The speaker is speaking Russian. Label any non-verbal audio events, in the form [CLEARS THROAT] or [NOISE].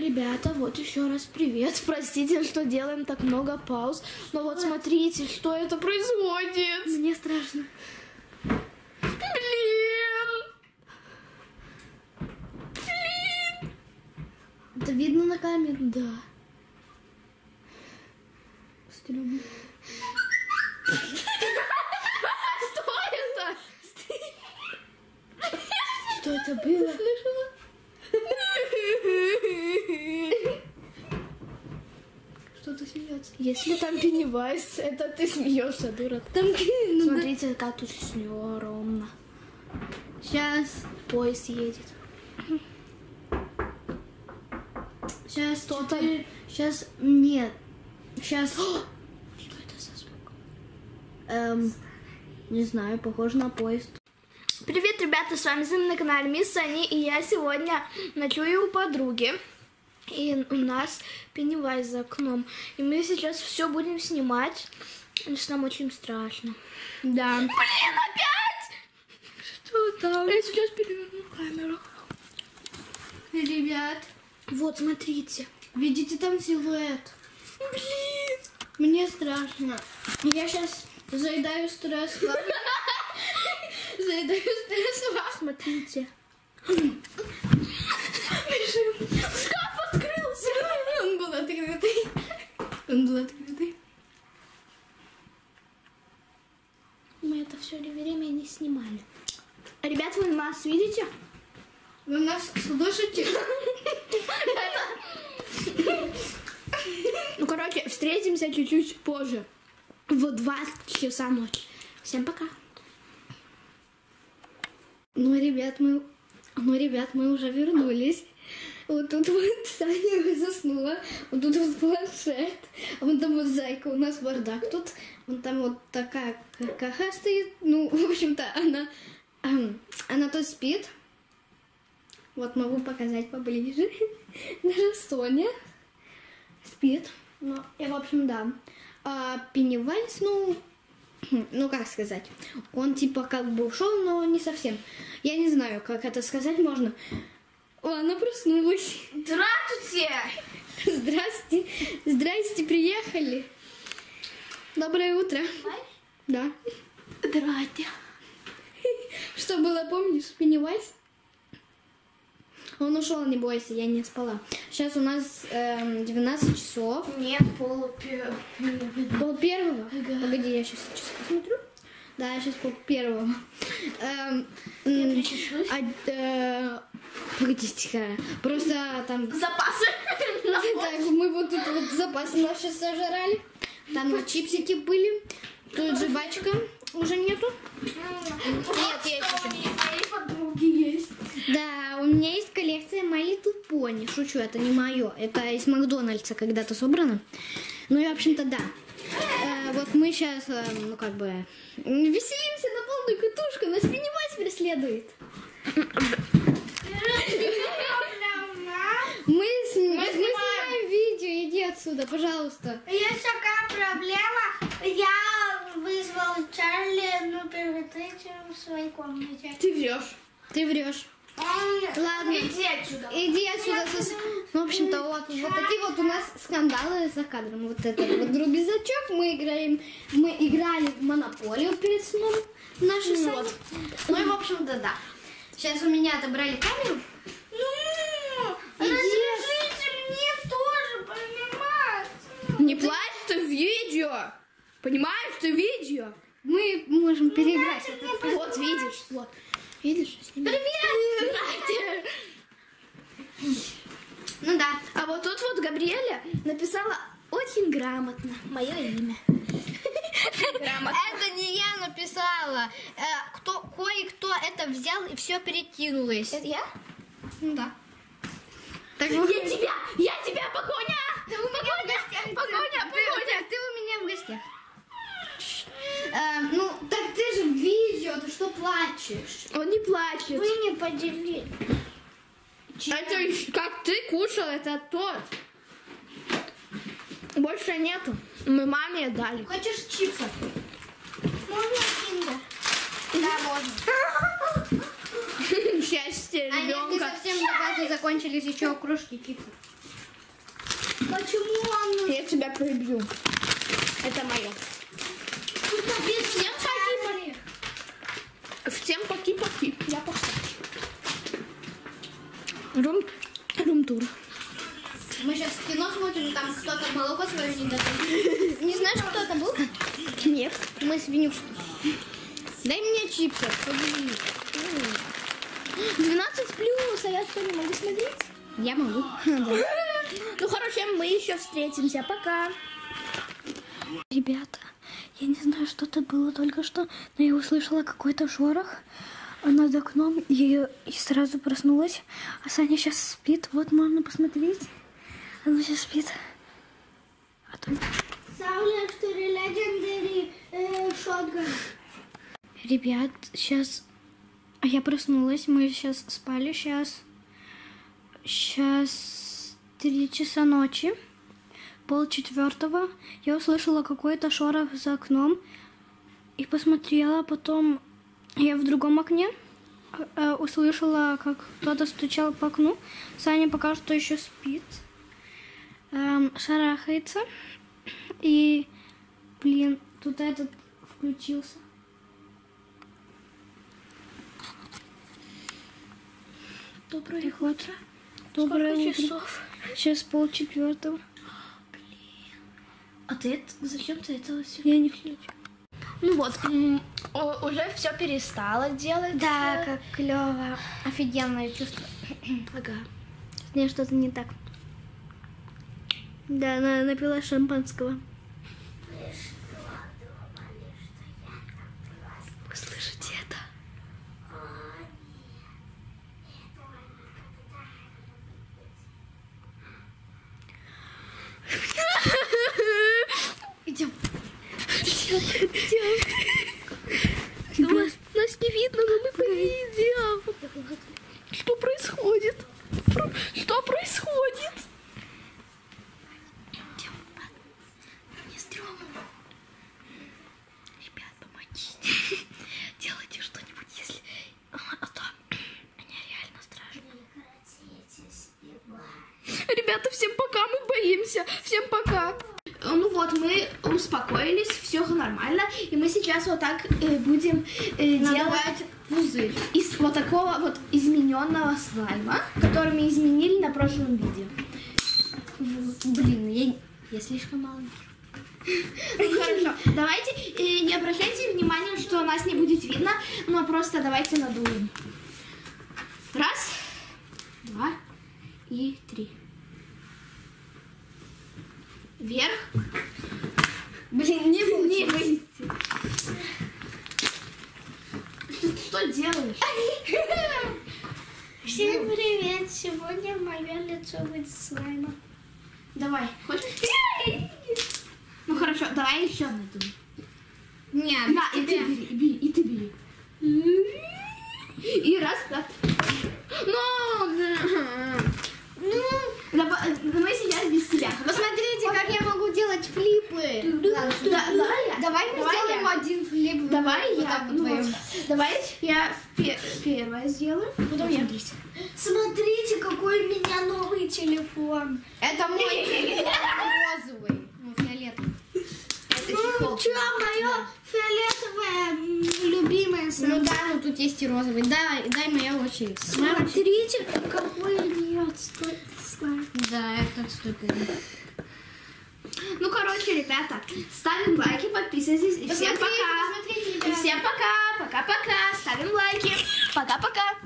Ребята, вот еще раз привет. [LAUGHS] Простите, что делаем так много пауз. Но вот смотрите, что это происходит. Мне страшно. Блин! Это видно на камеру? Да. Стрёмно. [LAUGHS] Что это? Что это было? Что-то смеется. Если там Пеннивайз, это ты смеешься, дура. Там ну. Смотрите, как тут все ровно. Сейчас, Поезд едет. сейчас что-то. Сейчас нет. Сейчас. Что это за звук? Эм, не знаю, похоже на поезд. Привет, ребята, с вами Зина на канале Мисс Сани, и я сегодня ночую у подруги. И у нас Пеннивайз за окном. И мы сейчас все будем снимать. потому что нам очень страшно. Да. Блин, опять! Что там? Я сейчас переверну камеру. Ребят, Вот, смотрите. видите там силуэт? Блин! Мне страшно. Я сейчас заедаю стресс. [LAUGHS] Заедаю стресс. Смотрите. Шкаф открылся! Он был открытый. Он был открытый. Мы это все время не снимали. Ребят, вы нас видите? Вы нас слушаете? Ну, короче, встретимся чуть-чуть позже. В 2 часа ночи. Всем пока. Ну, ребят, мы... Ну, ребят, мы уже вернулись. Вот тут вот Саня заснула. Вот тут вот планшет. А вон там вот зайка. У нас бардак тут. Вон там вот такая какаха стоит. Ну, [LAUGHS] в общем-то, она... ам, Она тут спит. Вот могу показать поближе. [LAUGHS] Наша Соня спит. Ну, и, в общем, да. А Пеннивайз, ну, [CLEARS THROAT] ну, как сказать, он типа как бы ушел, но не совсем. Я не знаю, как это сказать можно. О, она проснулась. Здравствуйте! Здрасте. Здрасте, приехали. Доброе утро. Да. Здрасте. Что было, помнишь, Пеннивайз? Он ушел, не бойся, я не спала. Сейчас у нас эм, 12 часов. Нет, пол Пол первого? Погоди, я сейчас, посмотрю. Да, я сейчас пол первого. Эм, а, э, Погодите-ка. Просто там... Запасы. [LAUGHS] Так, мы вот тут вот запасы наши сожрали. Там вот чипсики были. Тут жвачка уже нету. Нет, есть подруги есть. Да, у меня есть коллекция My Little Pony. Шучу, это не мое. Это из Макдональдса когда-то собрано. Ну и, в общем-то, да. Э, вот мы сейчас, ну, как бы, веселимся на полную катушку. Нас Пеннивайз преследует. Мы, сни- мы снимаем видео. Иди отсюда, пожалуйста. Есть такая проблема. Я вызвал Чарли, ну, перед этим в своей комнате. Ты врешь. Ты врешь. Он... Ладно. Иди отсюда. Иди отсюда. сос- Ну, в общем-то, вот, вот такие вот у нас скандалы за кадром. Вот этот вот грубизачок. Мы играем, мы играли в монополию перед сном. Наши Вот. Ну и, в общем-то, да. Сейчас у меня отобрали камеру. Ну, разрешите мне тоже понимать. Не плачь, ты видео. Понимаешь, ты видео. Мы можем переиграть. этот- Вот, видишь, вот. Видишь? Привет! Ну да. А вот Габриэля написала очень грамотно мое имя. Это не я написала. Э, кто, кое-кто это взял и все перекинулось. Это я? Ну да. Так Я тебя! Я тебя, погоня! Погоня! Погоня! Погоня! Ты у меня в гостях. Э, ну, так ты же в видео, ты что плачешь? Он не плачет. Вы не поделили. Это ещё- как ты кушал, это тот. Больше нету. Мы маме дали. Хочешь чипсы? Можно киндер? Да, можно. [LAUGHS] Счастье А ребенка. совсем запасы закончились, еще кружки чипсов. Почему он... Я тебя прибью. Это мое. Всем поки-поки. Всем поки-поки. Я пошла. Рум, рум-тур. Мы сейчас кино смотрим, там кто-то молоко свое не дает. Не знаешь, кто это был? Нет. Мы свинюшки. Дай мне чипсы. подели. 12 плюс, а я что, не могу смотреть? Я могу. [LAUGHS] Ну, короче, мы еще встретимся. Пока. Ребята, я не знаю, что это было только что, но я услышала какой-то шорох над окном и, и сразу проснулась. А Саня сейчас спит. Вот можно посмотреть. Она сейчас спит. А ли, Legendary э. Ребят, сейчас... А я проснулась, мы сейчас спали, сейчас... Сейчас три часа ночи, пол четвертого. Я услышала какой-то шорох за окном и посмотрела, потом я в другом окне э, э, услышала, как кто-то стучал по окну. Саня пока что еще спит, эм, шарахается. И, блин, тут этот включился. Доброе утро. Доброе утро. Сейчас пол четвертого. А ты это, зачем ты это Я не включу. Ну вот, уже все перестало делать. Да, как клево. Офигенное чувство. Ага. С ней что-то не так. Да, она напила шампанского. Вы слышите это? Идем. Нас, нас не видно, но мы поедем. Что происходит? Про- Что происходит? Мне стрёмно. Ребят, помогите. Делайте что-нибудь, если... А то они реально страшные. Ребята, всем пока, мы боимся. Всем пока. Ну вот, мы успокоились, все нормально, и мы сейчас вот так э, будем э, делать пузырь из вот такого вот измененного слайма, который мы изменили на прошлом видео. Блин, я, я слишком маленький. Ну [LAUGHS] хорошо, давайте э, не обращайте внимания, что нас не будет видно, но просто давайте надуем. Раз, два и три. Вверх. [LAUGHS] Блин, не было не выйти. Что, делаешь? Всем привет! Сегодня мое лицо будет слайма. Давай, хочешь? Ну хорошо, давай еще надуем. Нет, Да, и ты бери, и бери, и ты бери. И раз, да. Ну, мы сейчас без тебя. Посмотрите, как я могу делать флипы. Да, да, я. Давай мы Давай сделаем я. один флип. Давай я. ну, вдвоем. вот. Давай я пе- первое сделаю, потом я. смотрите, какой у меня новый телефон. Это мой [LAUGHS] розовый. Ну, что, мое фиолетовое любимое самое. Ну да, ну тут есть и розовый. Дай, дай моя очередь. Смотрите, какой у нее отстой. Да, это отстой. Ну, короче, ребята, ставим лайки, подписывайтесь. И всем пока. И всем пока. Пока-пока. Ставим лайки. Пока-пока.